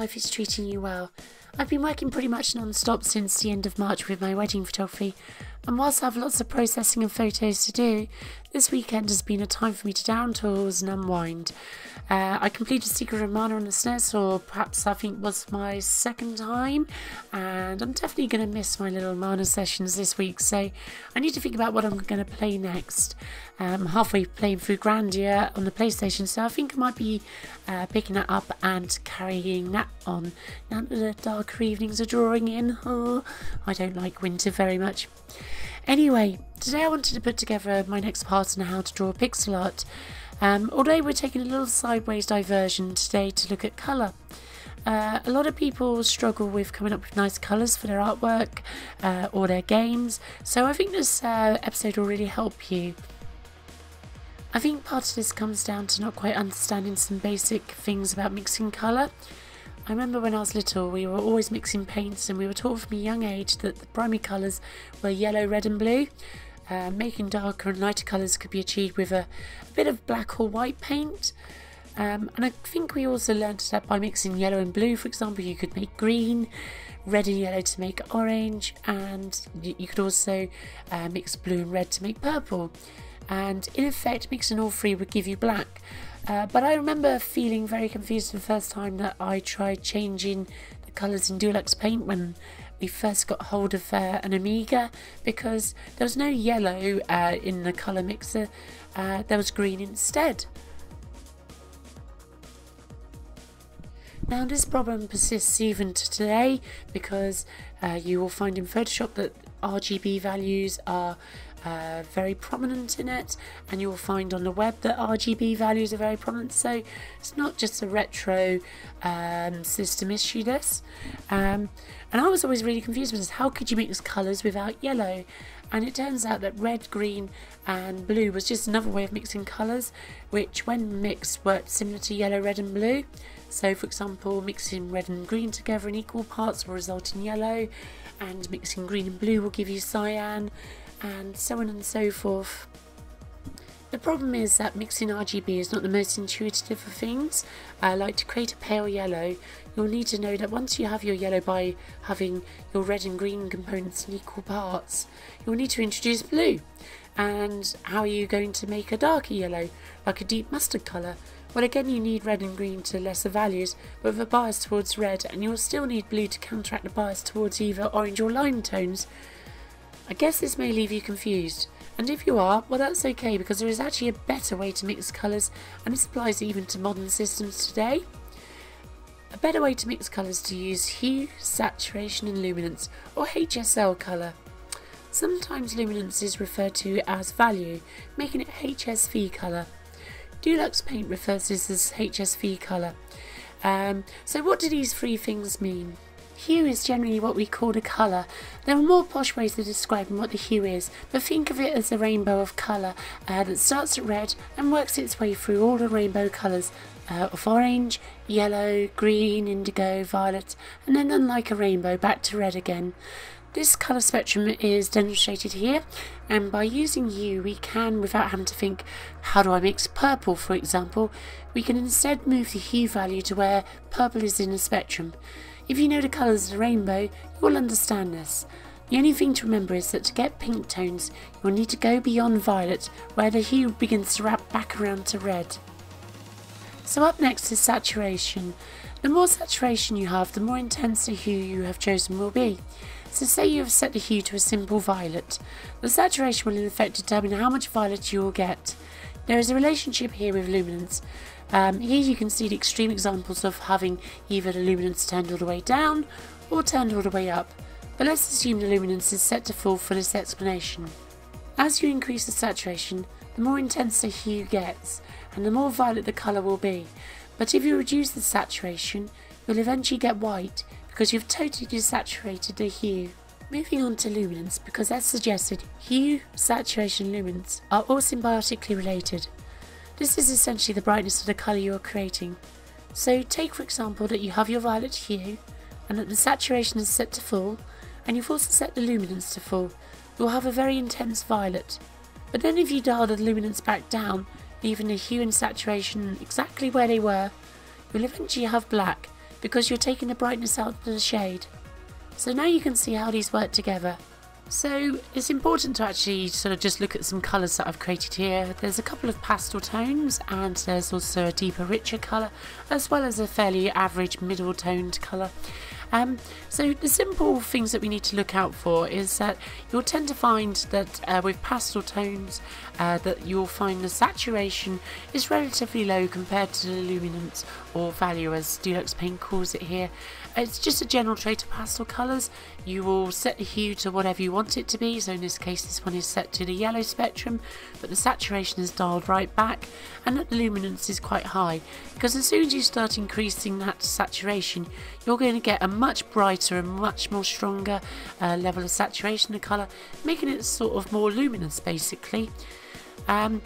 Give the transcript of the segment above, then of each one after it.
life is treating you well. I've been working pretty much non-stop since the end of March with my wedding photography, and whilst I have lots of processing and photos to do, this weekend has been a time for me to down tools and unwind. Uh, I completed Secret of Mana on the SNES, or perhaps I think was my second time, and I'm definitely going to miss my little Mana sessions this week, so I need to think about what I'm going to play next. Um, halfway playing through Grandia on the PlayStation, so I think I might be uh, picking that up and carrying that on. Now that the darker evenings are drawing in, oh, I don't like winter very much. Anyway, today I wanted to put together my next part on how to draw pixel art. Um, although we're taking a little sideways diversion today to look at colour. Uh, a lot of people struggle with coming up with nice colours for their artwork uh, or their games, so I think this uh, episode will really help you. I think part of this comes down to not quite understanding some basic things about mixing colour. I remember when I was little, we were always mixing paints, and we were taught from a young age that the primary colours were yellow, red, and blue. Uh, making darker and lighter colours could be achieved with a, a bit of black or white paint. Um, and I think we also learned that by mixing yellow and blue, for example, you could make green, red and yellow to make orange, and you could also uh, mix blue and red to make purple. And in effect, mixing all three would give you black. Uh, but I remember feeling very confused the first time that I tried changing the colours in Deluxe Paint when we first got hold of uh, an Amiga because there was no yellow uh, in the colour mixer, uh, there was green instead. Now this problem persists even to today because uh, you will find in Photoshop that RGB values are uh, very prominent in it and you will find on the web that RGB values are very prominent. So it's not just a retro um, system issue this. Um, and I was always really confused with this. How could you mix colours without yellow? And it turns out that red, green and blue was just another way of mixing colours which when mixed worked similar to yellow, red and blue. So for example mixing red and green together in equal parts will result in yellow and mixing green and blue will give you cyan and so on and so forth. The problem is that mixing RGB is not the most intuitive of things. Uh, like to create a pale yellow, you'll need to know that once you have your yellow by having your red and green components in equal parts, you'll need to introduce blue. And how are you going to make a darker yellow, like a deep mustard colour? Well again you need red and green to lesser values, but with a bias towards red, and you'll still need blue to counteract the bias towards either orange or lime tones. I guess this may leave you confused, and if you are, well that's okay because there is actually a better way to mix colours and this applies even to modern systems today. A better way to mix colours to use hue, saturation and luminance, or HSL colour. Sometimes luminance is referred to as value, making it HSV colour. Deluxe Paint refers to this as HSV colour. Um, so what do these three things mean? Hue is generally what we call a colour. There are more posh ways of describing what the hue is, but think of it as a rainbow of colour uh, that starts at red and works its way through all the rainbow colours uh, of orange, yellow, green, indigo, violet, and then unlike a rainbow back to red again. This colour spectrum is demonstrated here and by using hue we can, without having to think how do I mix purple for example, we can instead move the hue value to where purple is in the spectrum. If you know the colours of the rainbow, you will understand this. The only thing to remember is that to get pink tones, you will need to go beyond violet, where the hue begins to wrap back around to red. So up next is saturation. The more saturation you have, the more intense the hue you have chosen will be. So say you have set the hue to a simple violet. The saturation will in effect determine how much violet you will get. There is a relationship here with luminance. Um, here you can see the extreme examples of having either the luminance turned all the way down or turned all the way up, but let's assume the luminance is set to full for this explanation. As you increase the saturation, the more intense the hue gets, and the more violet the colour will be, but if you reduce the saturation, you'll eventually get white because you've totally desaturated the hue. Moving on to luminance, because as suggested, hue, saturation luminance are all symbiotically related. This is essentially the brightness of the colour you are creating. So take for example that you have your violet hue and that the saturation is set to full and you've also set the luminance to full. You'll have a very intense violet. But then if you dial the luminance back down, leaving the hue and saturation exactly where they were, you'll eventually have black because you're taking the brightness out of the shade. So now you can see how these work together. So it's important to actually sort of just look at some colours that I've created here. There's a couple of pastel tones and there's also a deeper richer colour as well as a fairly average middle toned colour. Um, so the simple things that we need to look out for is that you'll tend to find that uh, with pastel tones uh, that you'll find the saturation is relatively low compared to the luminance or value as Deluxe Paint calls it here. It's just a general trait of pastel colours. You will set the hue to whatever you want it to be, so in this case this one is set to the yellow spectrum, but the saturation is dialed right back and the luminance is quite high, because as soon as you start increasing that saturation, you're going to get a much brighter and much more stronger uh, level of saturation of colour, making it sort of more luminous basically. Um,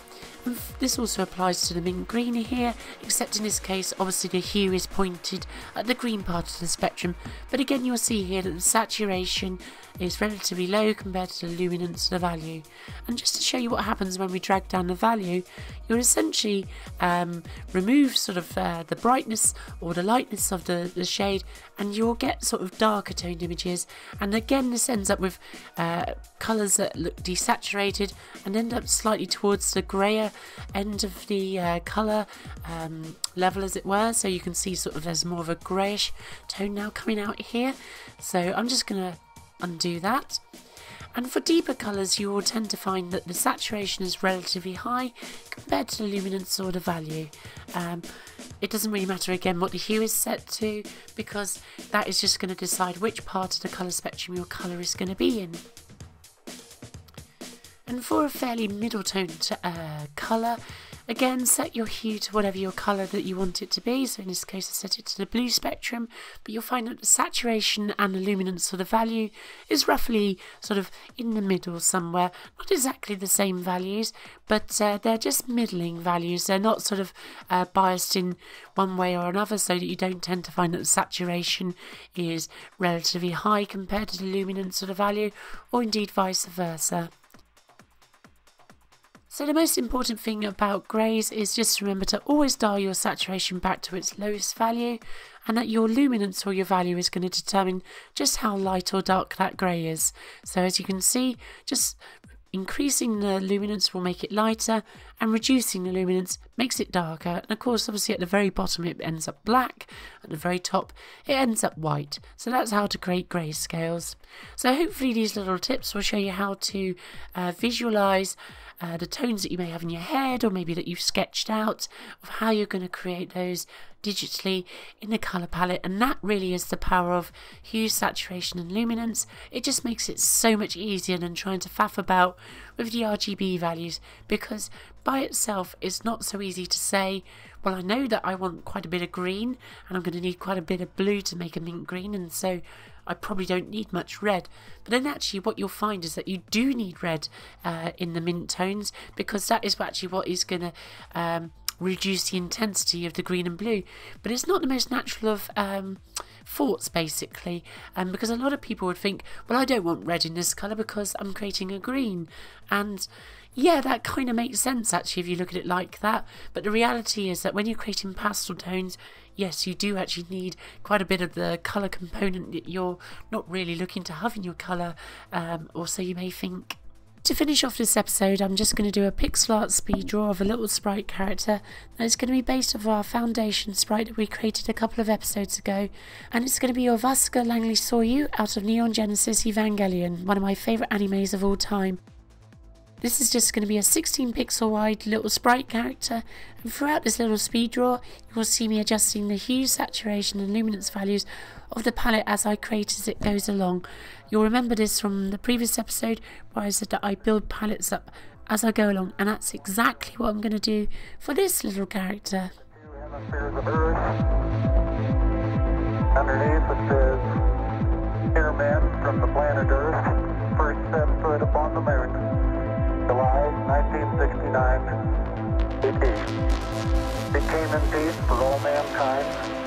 this also applies to the mint green here, except in this case obviously the hue is pointed at the green part of the spectrum, but again you'll see here that the saturation is relatively low compared to the luminance of the value. And just to show you what happens when we drag down the value, you'll essentially um, remove sort of uh, the brightness or the lightness of the, the shade and you'll get sort of darker toned images. And again this ends up with uh, colours that look desaturated and end up slightly towards the grayer end of the uh, colour um, level as it were. So you can see sort of there's more of a greyish tone now coming out here. So I'm just going to undo that. And for deeper colours you will tend to find that the saturation is relatively high compared to the luminance or the value. Um, it doesn't really matter again what the hue is set to because that is just going to decide which part of the colour spectrum your colour is going to be in. And for a fairly middle toned uh, colour, Again, set your hue to whatever your colour that you want it to be. So in this case, I set it to the blue spectrum, but you'll find that the saturation and the luminance of the value is roughly sort of in the middle somewhere. Not exactly the same values, but uh, they're just middling values. They're not sort of uh, biased in one way or another, so that you don't tend to find that the saturation is relatively high compared to the luminance of the value, or indeed vice versa. So the most important thing about greys is just remember to always dial your saturation back to its lowest value and that your luminance or your value is going to determine just how light or dark that grey is. So as you can see, just increasing the luminance will make it lighter and reducing the luminance makes it darker. And of course obviously at the very bottom it ends up black at the very top it ends up white. So that's how to create grayscales so hopefully these little tips will show you how to uh, visualize uh, the tones that you may have in your head or maybe that you've sketched out of how you're going to create those digitally in the color palette. And that really is the power of hue saturation and luminance. It just makes it so much easier than trying to faff about with the RGB values because by itself it's not so easy to say well I know that I want quite a bit of green and I'm going to need quite a bit of blue to make a mint green. And so I probably don't need much red. But then actually what you'll find is that you do need red uh, in the mint tones because that is actually what is going to um, reduce the intensity of the green and blue. But it's not the most natural of um, thoughts basically um, because a lot of people would think well I don't want red in this colour because I'm creating a green and yeah, that kind of makes sense actually if you look at it like that. But the reality is that when you're creating pastel tones, yes, you do actually need quite a bit of the colour component that you're not really looking to have in your colour, um, or so you may think. To finish off this episode, I'm just going to do a pixel art speed draw of a little sprite character that is going to be based off our foundation sprite that we created a couple of episodes ago, and it's going to be Asuka Langley Soryu out of Neon Genesis Evangelion, one of my favourite animes of all time. This is just going to be a 16 pixel wide little sprite character and throughout this little speed draw you will see me adjusting the hue, saturation and luminance values of the palette as I create as it goes along. You'll remember this from the previous episode where I said that I build palettes up as I go along and that's exactly what I'm going to do for this little character. Underneath it says from the planet Earth, first set foot upon the moon. July 1969. It came in peace for all mankind.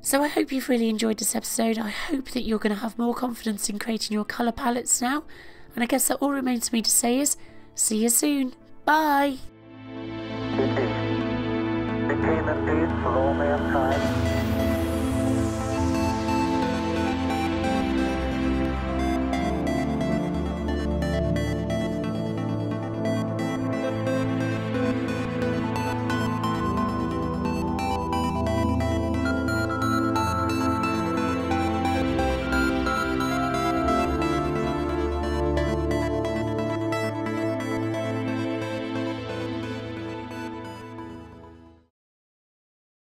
So I hope you've really enjoyed this episode. I hope that you're going to have more confidence in creating your colour palettes now. And I guess that all remains for me to say is, see you soon. Bye! It is. For all mankind.